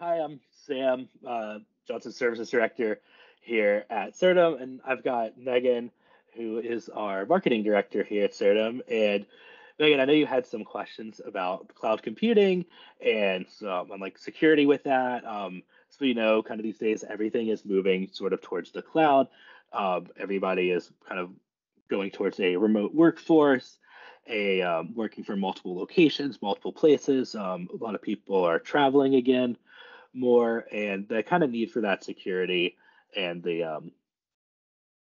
hi, I'm Sam, uh, Johnson Services Director here at Certum, and I've got Magen, who is our marketing director here at Certum. And Magen, I know you had some questions about cloud computing and some like security with that. Um, so you know, kind of these days, everything is moving sort of towards the cloud. Um, everybody is kind of going towards a remote workforce a um, working from multiple locations, multiple places. Um, a lot of people are traveling again more, and the kind of need for that security and the um,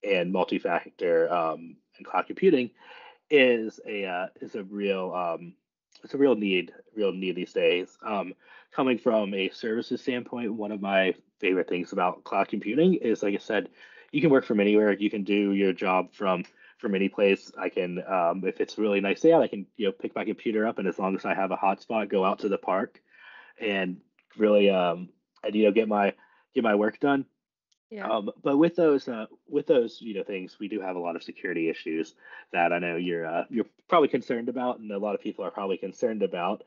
and multi-factor um, and cloud computing is a uh, is a real um, it's a real need real need these days. Um, coming from a services standpoint, one of my favorite things about cloud computing is, like I said, you can work from anywhere. You can do your job from from any place. I can, um, if it's really nice day out, I can you know pick my computer up and as long as I have a hotspot, go out to the park and really um, and you know get my get my work done. Yeah. Um, but with those uh, with those you know things, we do have a lot of security issues that I know you're uh, you're probably concerned about, and a lot of people are probably concerned about.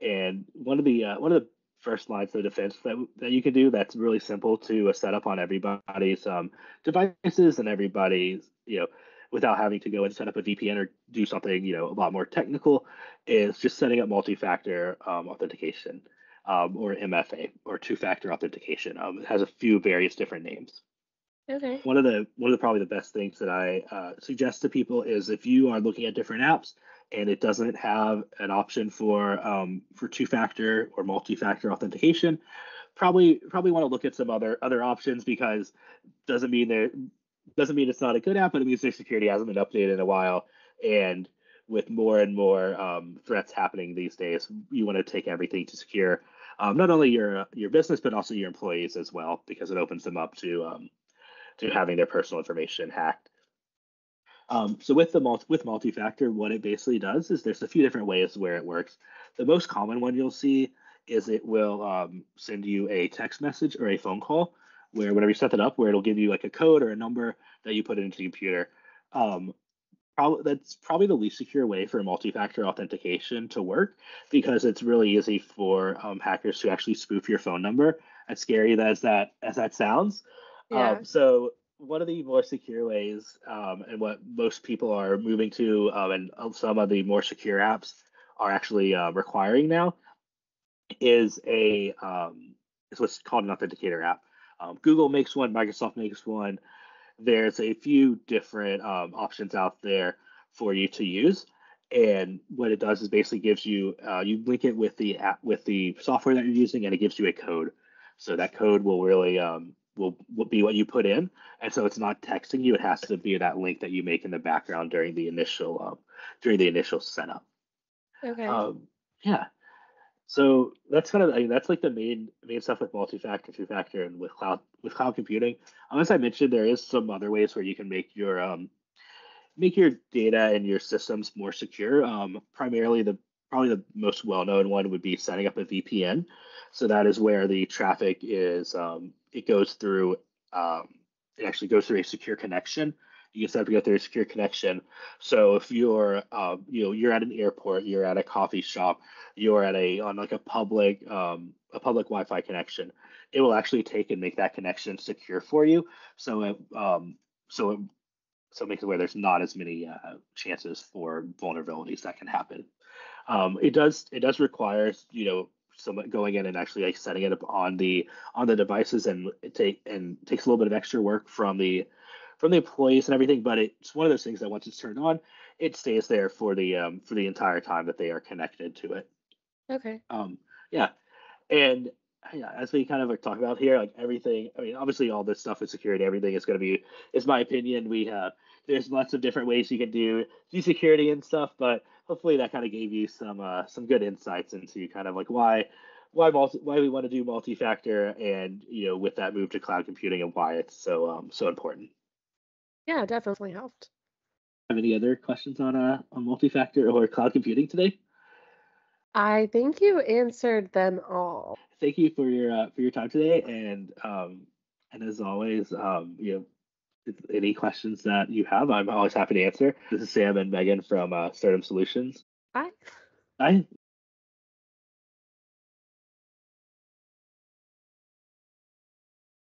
And one of the uh, one of the first lines of defense that, that you can do that's really simple to uh, set up on everybody's um, devices and everybody's you know without having to go and set up a VPN or do something, you know, a lot more technical, is just setting up multi-factor um, authentication um, or MFA or two-factor authentication. Um, it has a few various different names. Okay. One of the one of the probably the best things that I uh, suggest to people is if you are looking at different apps and it doesn't have an option for um, for two-factor or multi-factor authentication, probably probably want to look at some other other options because doesn't mean that doesn't mean it's not a good app, but it means their security hasn't been updated in a while. And with more and more um, threats happening these days, you want to take everything to secure um, not only your your business but also your employees as well, because it opens them up to um, to having their personal information hacked. Um, so with the multi, with multi-factor, what it basically does is there's a few different ways where it works. The most common one you'll see is it will um, send you a text message or a phone call where whenever you set that up, where it'll give you like a code or a number that you put into the computer. Um, probably that's probably the least secure way for multi-factor authentication to work because it's really easy for um, hackers to actually spoof your phone number. As scary as that as that sounds. Yeah. Um, so one of the more secure ways, um, and what most people are moving to, um, and some of the more secure apps are actually uh, requiring now, is a um, is what's called an authenticator app. Um, Google makes one, Microsoft makes one. There's a few different um, options out there for you to use. And what it does is basically gives you uh, you link it with the app with the software that you're using, and it gives you a code. So that code will really um, will, will be what you put in, and so it's not texting you. It has to be that link that you make in the background during the initial um, during the initial setup. Okay. Um, yeah. So that's kind of I mean, that's like the main main stuff with multi-factor, two-factor, and with cloud with cloud computing. As I mentioned, there is some other ways where you can make your um, make your data and your systems more secure. Um, primarily, the probably the most well-known one would be setting up a VPN. So that is where the traffic is. Um, it goes through. Um, it actually goes through a secure connection you set up to go through a secure connection. So if you're, uh, you know, you're at an airport, you're at a coffee shop, you're at a on like a public, um, a public Wi-Fi connection, it will actually take and make that connection secure for you. So it, um, so it, so it makes it where there's not as many uh, chances for vulnerabilities that can happen. Um, it does, it does require, you know, someone going in and actually like setting it up on the on the devices and take and takes a little bit of extra work from the from the employees and everything. But it's one of those things that once it's turned on, it stays there for the um, for the entire time that they are connected to it. Okay. Um, yeah, and yeah, as we kind of like talk about here, like everything. I mean, obviously, all this stuff with security, everything is going to be, is my opinion. We have there's lots of different ways you can do do security and stuff, but hopefully that kind of gave you some uh, some good insights into kind of like why why multi, why we want to do multi-factor and you know with that move to cloud computing and why it's so um so important. Yeah, definitely helped. Have any other questions on uh on multi-factor or cloud computing today? I think you answered them all. Thank you for your uh, for your time today, and um, and as always, um, you know, any questions that you have, I'm always happy to answer. This is Sam and Magen from uh, Certum Solutions. Hi. Hi.